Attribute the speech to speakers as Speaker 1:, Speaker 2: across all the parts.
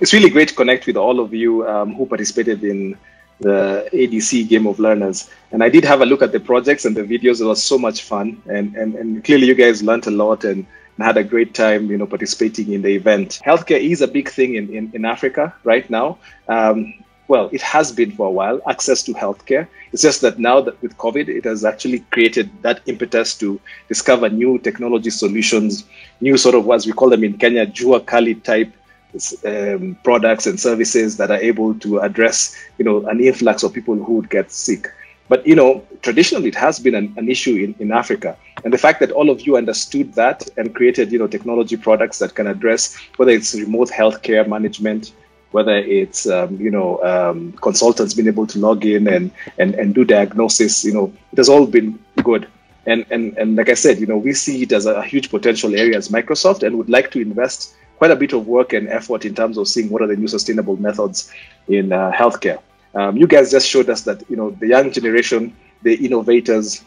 Speaker 1: it's really great to connect with all of you um, who participated in the ADC Game of Learners. And I did have a look at the projects and the videos. It was so much fun. And, and, and clearly you guys learned a lot and, and had a great time, you know, participating in the event. Healthcare is a big thing in, in, in Africa right now. Um, well, it has been for a while, access to healthcare. It's just that now that with COVID, it has actually created that impetus to discover new technology solutions, new sort of, as we call them in Kenya, Jua Kali type um, products and services that are able to address, you know, an influx of people who would get sick. But you know, traditionally it has been an, an issue in, in Africa. And the fact that all of you understood that and created, you know, technology products that can address whether it's remote healthcare management, whether it's um, you know um, consultants being able to log in and, and and do diagnosis you know it has all been good and and and like i said you know we see it as a huge potential area as microsoft and would like to invest quite a bit of work and effort in terms of seeing what are the new sustainable methods in uh, healthcare um, you guys just showed us that you know the young generation the innovators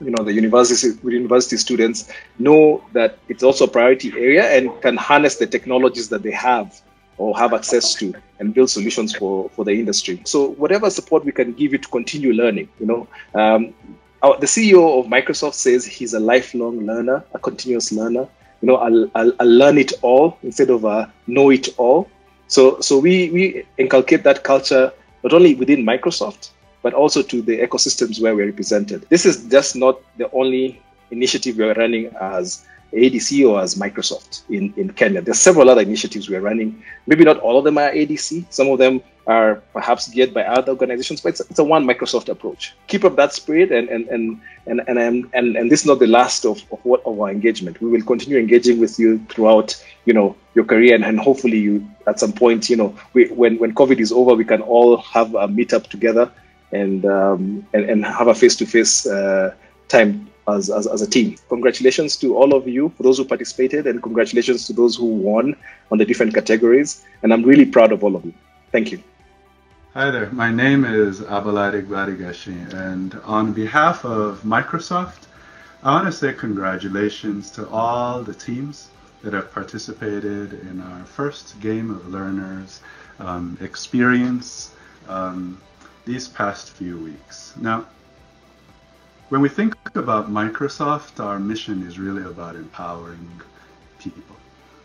Speaker 1: you know the university university students know that it's also a priority area and can harness the technologies that they have or have access to and build solutions for, for the industry. So whatever support we can give you to continue learning, you know, um, our, the CEO of Microsoft says he's a lifelong learner, a continuous learner. You know, I'll, I'll, I'll learn it all instead of uh, know it all. So, so we, we inculcate that culture not only within Microsoft, but also to the ecosystems where we're represented. This is just not the only initiative we're running as ADC or as Microsoft in, in Kenya. There's several other initiatives we're running. Maybe not all of them are ADC. Some of them are perhaps geared by other organizations, but it's, it's a one Microsoft approach. Keep up that spirit and and and and and and, and, and this is not the last of, of what of our engagement. We will continue engaging with you throughout, you know, your career and, and hopefully you at some point, you know, we, when when COVID is over, we can all have a meetup together and um, and, and have a face-to-face uh, time as, as, as a team. Congratulations to all of you, for those who participated, and congratulations to those who won on the different categories. And I'm really proud of all of you. Thank you.
Speaker 2: Hi there, my name is Abolade Gbadegesin, and on behalf of Microsoft, I want to say congratulations to all the teams that have participated in our first Game of Learners um, experience um, these past few weeks. Now, when we think about Microsoft, our mission is really about empowering people,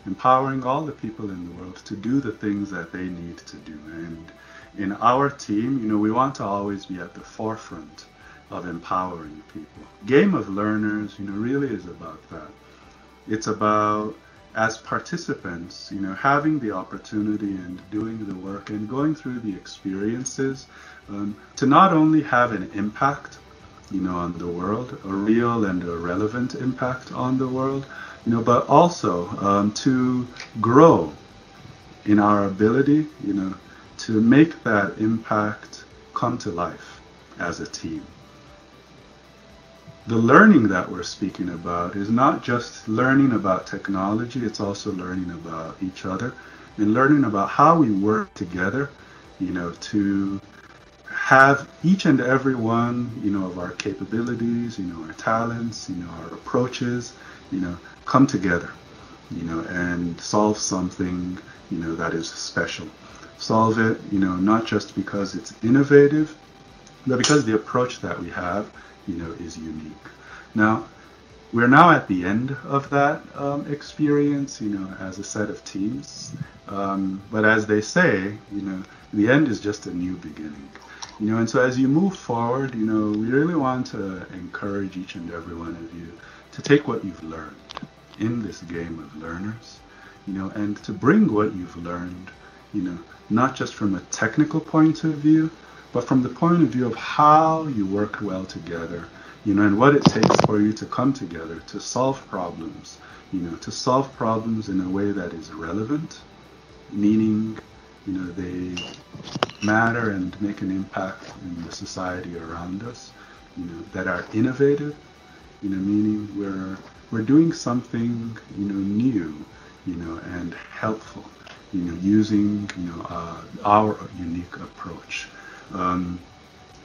Speaker 2: empowering all the people in the world to do the things that they need to do. And in our team, you know, we want to always be at the forefront of empowering people. Game of Learners, you know, really is about that. It's about as participants, you know, having the opportunity and doing the work and going through the experiences um, to not only have an impact you know, on the world, a real and a relevant impact on the world, you know, but also um, to grow in our ability, you know, to make that impact come to life as a team. The learning that we're speaking about is not just learning about technology, it's also learning about each other and learning about how we work together, you know, to have each and every one, you know, of our capabilities, you know, our talents, you know, our approaches, you know, come together, you know, and solve something, you know, that is special. Solve it, you know, not just because it's innovative, but because the approach that we have, you know, is unique. Now, we're now at the end of that um, experience, you know, as a set of teams. Um, but as they say, you know, the end is just a new beginning. You know, and so as you move forward, you know, we really want to encourage each and every one of you to take what you've learned in this game of learners, you know, and to bring what you've learned, you know, not just from a technical point of view, but from the point of view of how you work well together, you know, and what it takes for you to come together to solve problems, you know, to solve problems in a way that is relevant, meaning, you know, they matter and make an impact in the society around us, you know, that are innovative, you know, meaning we're we're doing something, you know, new, you know, and helpful, you know, using, you know, uh, our unique approach. Um,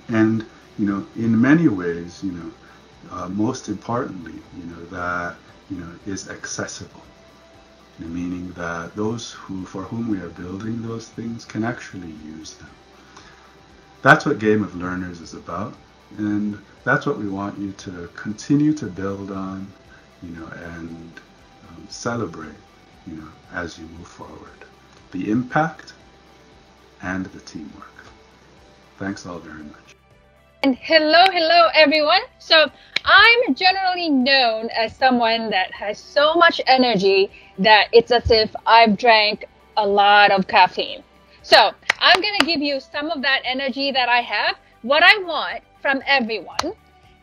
Speaker 2: and, you know, in many ways, you know, uh, most importantly, you know, that, you know, is accessible. meaning that those who for whom we are building those things can actually use them. That's what Game of Learners is about, and that's what we want you to continue to build on, you know, and um, celebrate, you know, as you move forward. The impact and the teamwork. Thanks all very much.
Speaker 3: And hello, hello everyone. So I'm generally known as someone that has so much energy that it's as if I've drank a lot of caffeine. So I'm going to give you some of that energy that I have. What I want from everyone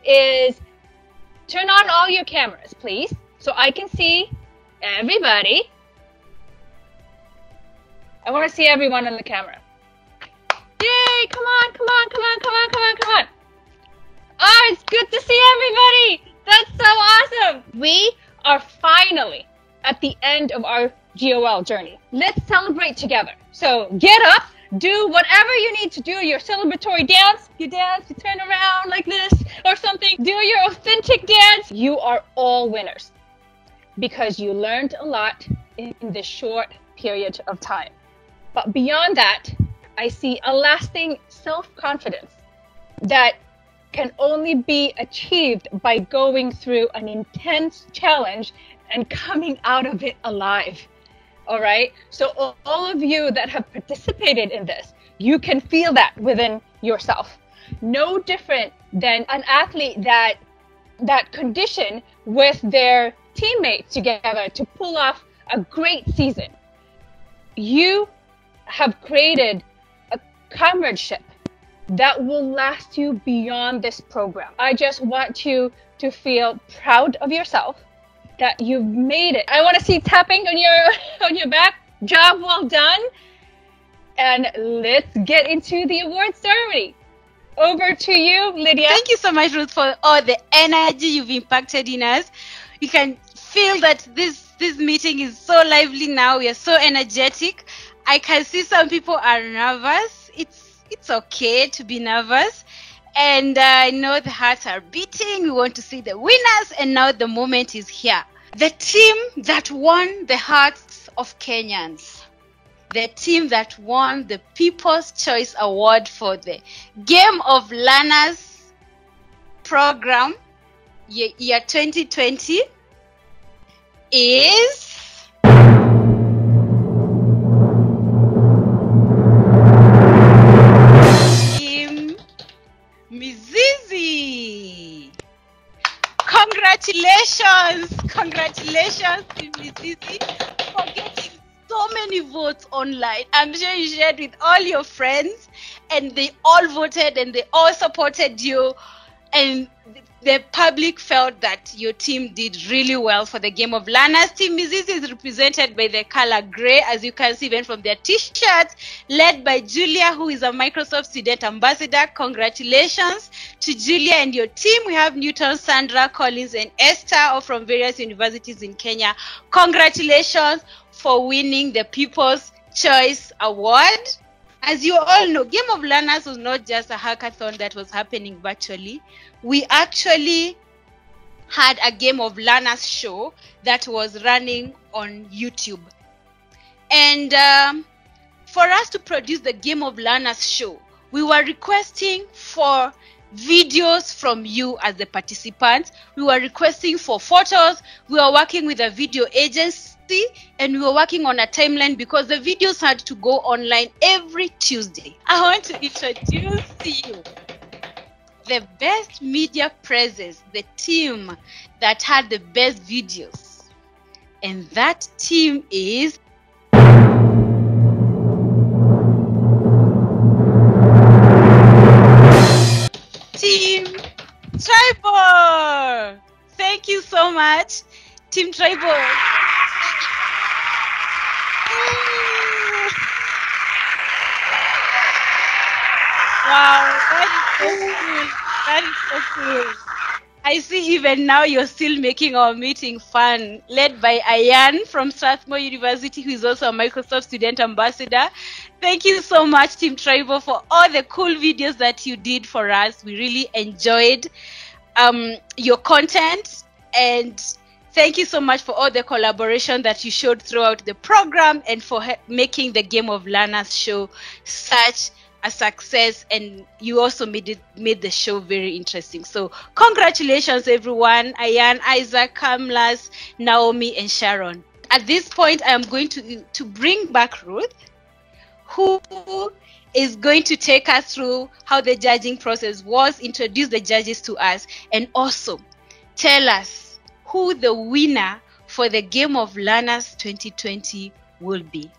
Speaker 3: is turn on all your cameras, please, so I can see everybody. I want to see everyone in the camera. Yay! Come on, come on, come on, come on, come on, come on. Oh, it's good to see everybody. That's so awesome. We are finally at the end of our GOL journey. Let's celebrate together. So get up, do whatever you need to do, your celebratory dance. You dance, you turn around like this or something. Do your authentic dance. You are all winners because you learned a lot in this short period of time. But beyond that, I see a lasting self confidence that can only be achieved by going through an intense challenge and coming out of it alive. All right. So, all of you that have participated in this, you can feel that within yourself. No different than an athlete that that condition with their teammates together to pull off a great season. You have created a comradeship that will last you beyond this program. I just want you to feel proud of yourself that you've made it. I want to see tapping on your on your back. Job well done. And let's get into the award ceremony. Over to you, Lydia.
Speaker 4: Thank you so much, Ruth, for all the energy you've impacted in us. You can feel that this this meeting is so lively now. We are so energetic. I can see some people are nervous. It's it's okay to be nervous. And I know the hearts are beating. We want to see the winners, and now the moment is here. The team that won the hearts of Kenyans, the team that won the People's Choice Award for the Game of Learners program year 2020 is Congratulations to for getting so many votes online. I'm sure you shared with all your friends, and they all voted and they all supported you. And the public felt that your team did really well for the game of learners. Team Mizizi is represented by the color gray, as you can see even from their t-shirts, led by Julia, who is a Microsoft student ambassador. Congratulations to Julia and your team. We have Newton, Sandra, Collins, and Esther, all from various universities in Kenya. Congratulations for winning the People's Choice Award. As you all know, Game of Learners was not just a hackathon that was happening virtually. We actually had a Game of Learners show that was running on YouTube. And um, for us to produce the Game of Learners show, we were requesting for videos from you as the participants. We were requesting for photos. We were working with a video agency and we were working on a timeline because the videos had to go online every Tuesday. I want to introduce you the best media presence, the team that had the best videos. And that team is Team Tribal. Thank you so much, Team Tribal. Wow, that is so cool. That is so cool. I see even now you're still making our meeting fun, led by Ayan from Strathmore University, who is also a Microsoft Student Ambassador. Thank you so much, Team Tribal, for all the cool videos that you did for us. We really enjoyed um, your content and Thank you so much for all the collaboration that you showed throughout the program and for making the Game of Learners show such a success and you also made it made the show very interesting. So congratulations everyone. Ayan isaac kamlas naomi and sharon. At this point i am going to to bring back ruth who is going to take us through how the judging process was introduce the judges to us and also tell us who the winner for the game of learners 2020 will be.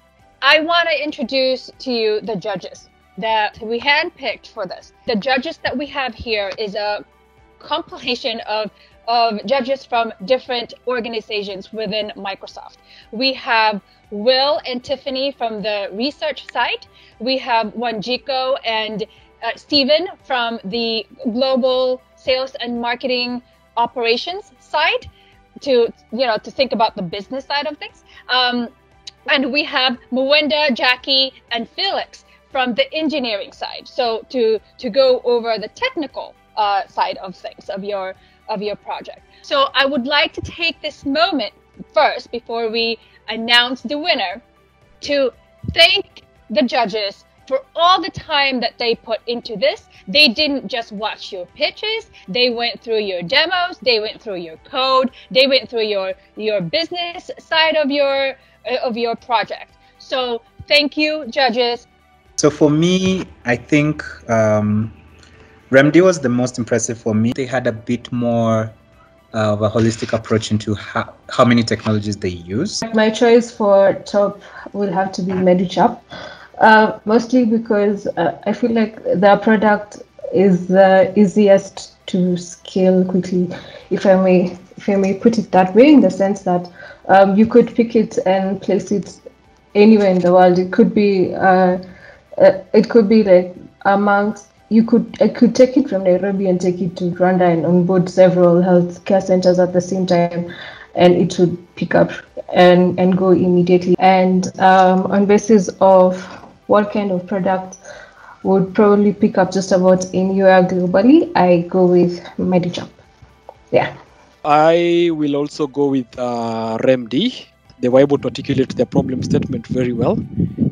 Speaker 3: I want to introduce to you the judges that we handpicked for this. The judges that we have here is a compilation of of judges from different organizations within Microsoft. We have Will and Tiffany from the research side. We have Wanjiku and uh, Stephen from the global sales and marketing operations side to you know to think about the business side of things. Um, and we have Mwenda, Jackie, and Felix from the engineering side. So to to go over the technical uh, side of things of your of your project. So I would like to take this moment first before we announce the winner to thank the judges for all the time that they put into this. They didn't just watch your pitches, they went through your demos, they went through your code, they went through your your business side of your of your project. So thank you judges.
Speaker 5: So for me, I think um, Remedy was the most impressive for me. They had a bit more of a holistic approach into how, how many technologies they use.
Speaker 6: My choice for top will have to be MediChap, uh, mostly because uh, I feel like their product is the easiest to scale quickly, if I may, if I may put it that way, in the sense that um, you could pick it and place it anywhere in the world. It could be, uh, uh it could be like amongst you could I could take it from Nairobi and take it to Rwanda and onboard several healthcare centers at the same time, and it would pick up and and go immediately. And um, on basis of what kind of product would probably pick up just about anywhere globally, I go with MediJump. Yeah.
Speaker 7: I will also go with uh, Remedy. They were able to articulate their problem statement very well,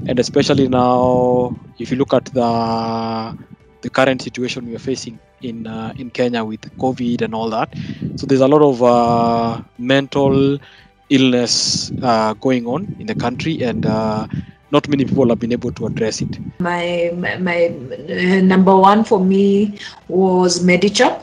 Speaker 7: and especially now, if you look at the the current situation we are facing in uh, in Kenya with COVID and all that. So there's a lot of uh, mental illness uh, going on in the country, and uh, not many people have been able to address it.
Speaker 8: My my, my number one for me was Medichap.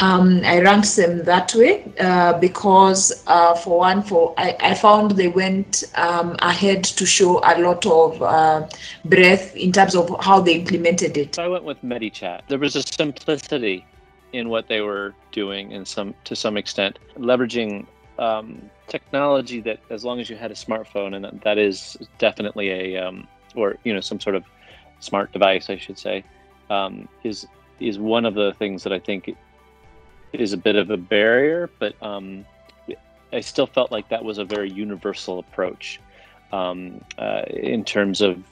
Speaker 8: Um, I ranked them that way uh, because, uh, for one, for I, I found they went um, ahead to show a lot of uh, breadth in terms of how they implemented it.
Speaker 9: I went with MediChat. There was a simplicity in what they were doing, in some to some extent, leveraging um, technology that, as long as you had a smartphone, and that is definitely a um, or you know some sort of smart device, I should say, um, is is one of the things that I think is a bit of a barrier, but um, I still felt like that was a very universal approach um, uh, in terms of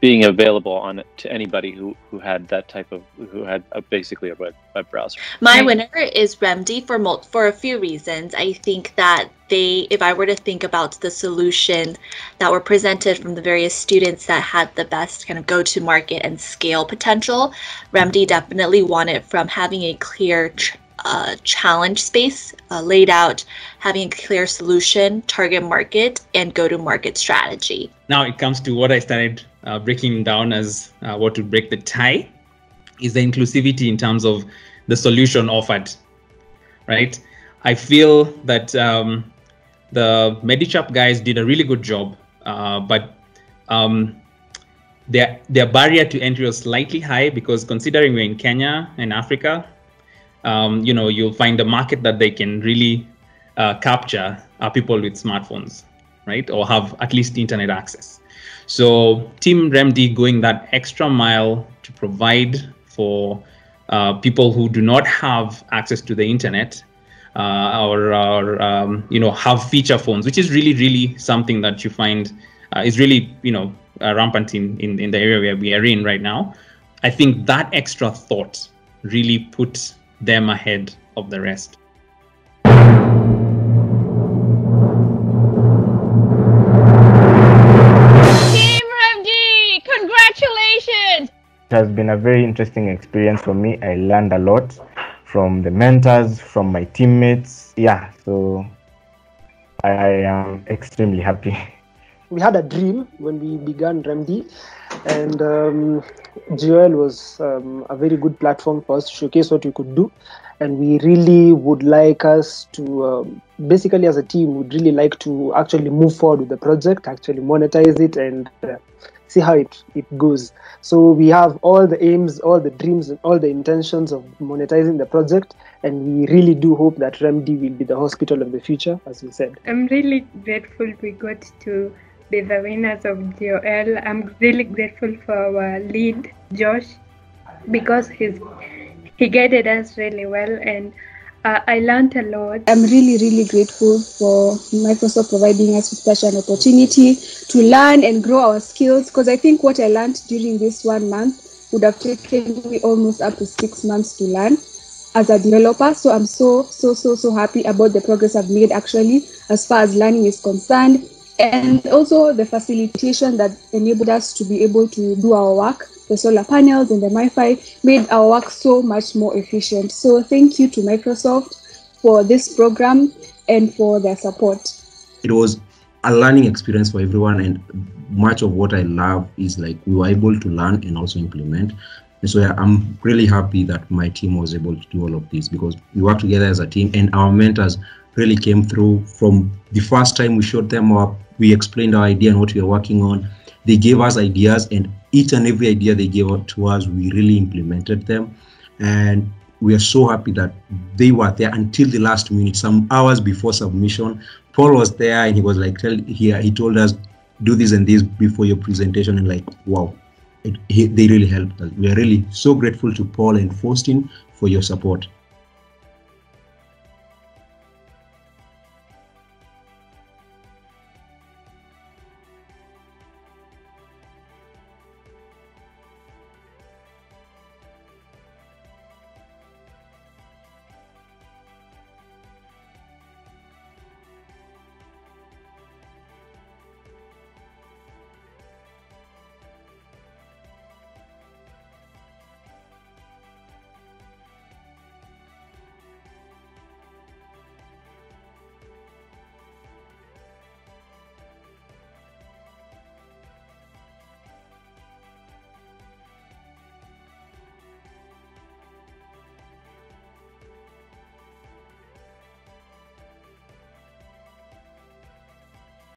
Speaker 9: being available on to anybody who, who had that type of who had a, basically a web, web browser.
Speaker 10: My winner is Remedy for mul- for a few reasons. I think that they, if I were to think about the solutions that were presented from the various students that had the best kind of go to market and scale potential, Remedy definitely won it from having a clear ch- uh, challenge space uh, laid out, having a clear solution, target market, and go to market strategy.
Speaker 11: Now it comes to what I started uh, breaking down as uh, what to break the tie is the inclusivity in terms of the solution offered, right? I feel that um, the MediChap guys did a really good job, uh, but um, their their barrier to entry was slightly high because considering we're in Kenya and Africa, um, you know, you'll find a market that they can really uh, capture are people with smartphones, right, or have at least internet access. So Team Remedy going that extra mile to provide for uh, people who do not have access to the internet uh, or, or um, you know have feature phones, which is really really something that you find uh, is really you know uh, rampant in, in in the area where we are in right now. I think that extra thought really puts them ahead of the rest.
Speaker 12: Has been a very interesting experience for me. I learned a lot from the mentors, from my teammates. Yeah, so I, am extremely happy.
Speaker 13: We had a dream when we began Remedy, and um, was um, a very good platform for us to showcase what we could do. And we really would like us to, um, basically, as a team, would really like to actually move forward with the project, actually monetize it, and uh, see how it, it goes. So we have all the aims, all the dreams, and all the intentions of monetizing the project, and we really do hope that Remedy will be the hospital of the future, as we said.
Speaker 14: I'm really grateful we got to be the winners of GOL. I'm really grateful for our lead, Josh, because he's he guided us really well and uh, I learned a lot.
Speaker 15: I'm really, really grateful for Microsoft providing us with such an opportunity to learn and grow our skills because I think what I learned during this one month would have taken me almost up to six months to learn as a developer. So I'm so, so, so, so happy about the progress I've made actually as far as learning is concerned. And also the facilitation that enabled us to be able to do our work the solar panels and the MiFi made our work so much more efficient. So thank you to Microsoft for this program and for their support.
Speaker 16: It was a learning experience for everyone and much of what I love is like we were able to learn and also implement. And so I'm really happy that my team was able to do all of this because we work together as a team and our mentors really came through from the first time we showed them up, we explained our idea and what we were working on. They gave us ideas and each and every idea they gave to us, we really implemented them. And we are so happy that they were there until the last minute, some hours before submission. Paul was there and he was like, tell here, he told us, do this and this before your presentation. And like, wow, it, he, they really helped us. We are really so grateful to Paul and Faustin for your support.